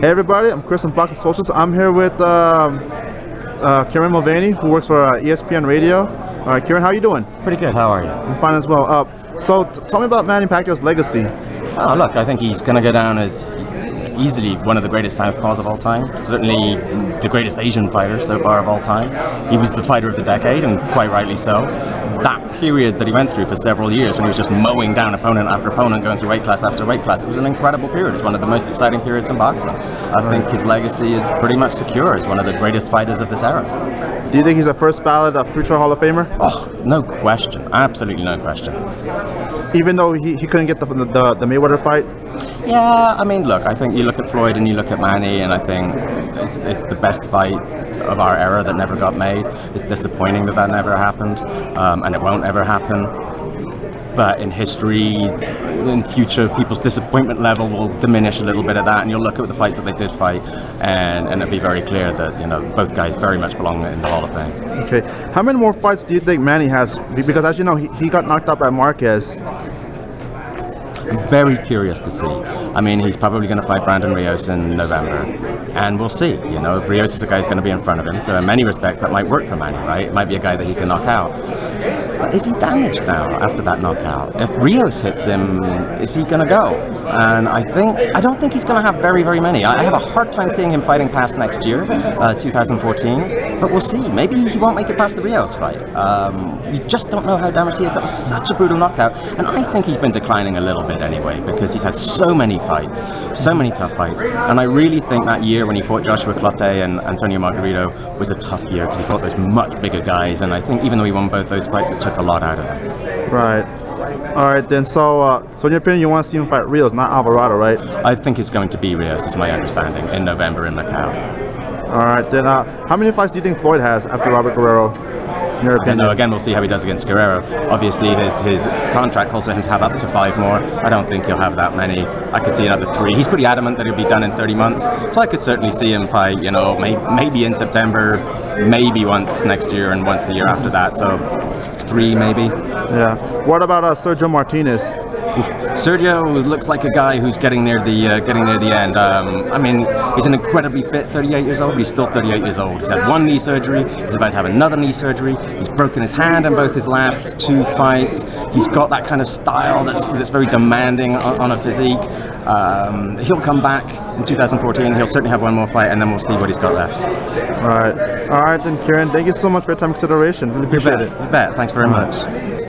Hey everybody, I'm Chris from Boxing Socialist. I'm here with um, uh, Kieran Mulvaney, who works for uh, ESPN Radio. All right, Kieran, how are you doing? Pretty good. How are you? I'm fine as well. Uh, so, tell me about Manny Pacquiao's legacy. Oh, look, I think he's going to go down as easily one of the greatest southpaws of all time. Certainly the greatest Asian fighter so far of all time. He was the fighter of the decade, and quite rightly so. That period that he went through for several years, when he was just mowing down opponent after opponent, going through weight class after weight class, it was an incredible period. It was one of the most exciting periods in boxing. I think his legacy is pretty much secure as one of the greatest fighters of this era. Do you think he's a first ballot uh, future Hall of Famer? Oh, no question. Absolutely no question. Even though he, he couldn't get the, the, the Mayweather fight? Yeah, I mean, look, I think you look at Floyd and you look at Manny, and I think it's, it's the best fight of our era that never got made. It's disappointing that that never happened, um, and it won't ever happen. But in history, in future, people's disappointment level will diminish a little bit of that, and you'll look at the fights that they did fight, and, and it'll be very clear that you know both guys very much belong in the Hall of Fame. Okay. How many more fights do you think Manny has? Because as you know, he, he got knocked out by Marquez. Very curious to see. I mean, he's probably going to fight Brandon Rios in November, and we'll see. You know, Rios is a guy who's going to be in front of him, so in many respects that might work for Manny, right? It might be a guy that he can knock out. Is he damaged now after that knockout? If Rios hits him, is he going to go? And I think I don't think he's going to have very, very many. I have a hard time seeing him fighting past next year, uh, 2014. But we'll see. Maybe he won't make it past the Rios fight. Um, you just don't know how damaged he is. That was such a brutal knockout, and I think he's been declining a little bit anyway because he's had so many fights, so many tough fights, and I really think that year when he fought Joshua Clottey and Antonio Margarito was a tough year because he fought those much bigger guys, and I think even though he won both those fights, a lot out of him. Right. All right, then. So, uh, so in your opinion, you want to see him fight Rios, not Alvarado, right? I think it's going to be Rios, is my understanding, in November in Macau. All right, then. Uh, how many fights do you think Floyd has after Robert Guerrero? In your You opinion? know, again, we'll see how he does against Guerrero. Obviously, his, his contract calls for him to have up to five more. I don't think he'll have that many. I could see another three. He's pretty adamant that he'll be done in 30 months. So I could certainly see him fight, you know, may, maybe in September, maybe once next year and once the year after that. So three, maybe. Yeah. What about uh, Sergio Martinez? Sergio looks like a guy who's getting near the uh, getting near the end. Um, I mean, he's an incredibly fit 38 years old. But he's still 38 years old. He's had one knee surgery. He's about to have another knee surgery. He's broken his hand in both his last two fights. He's got that kind of style that's that's very demanding on, on a physique. Um, he'll come back in 2014. He'll certainly have one more fight, and then we'll see what he's got left. All right. All right, then, Kieran. Thank you so much for your time consideration. Really appreciate bet. it. You bet. Thanks very much.